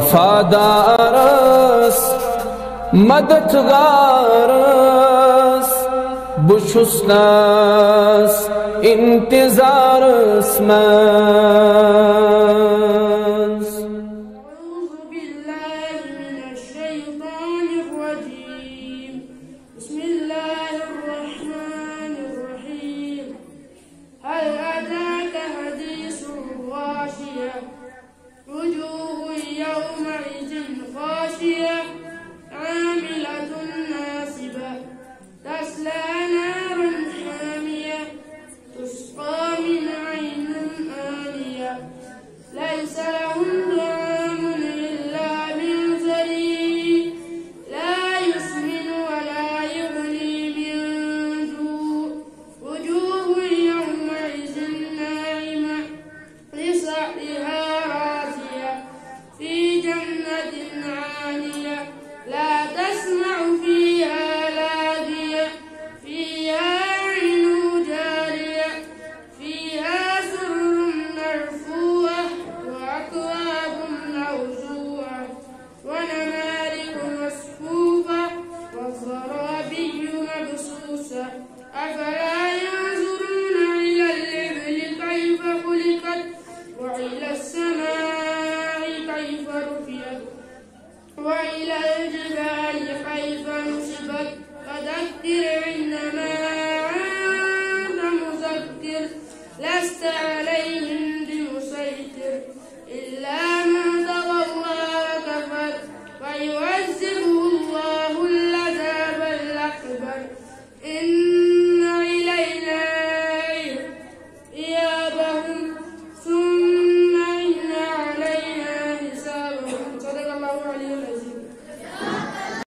وفادارس مددگارس بشسناس انتظارس منز أعوذ بالله من الشيطان الرجيم. بسم الله ليس لهم أوزوعا ونمارق مسكوبة والزرابي مبسوسة. أفلا ينظرون إلى الإبل كيف خلقت وإلى السماء كيف رفعت وإلى الجبال كيف نصبت. فذكر عندما أنت مذكر لست عليهم بمسيطر إلا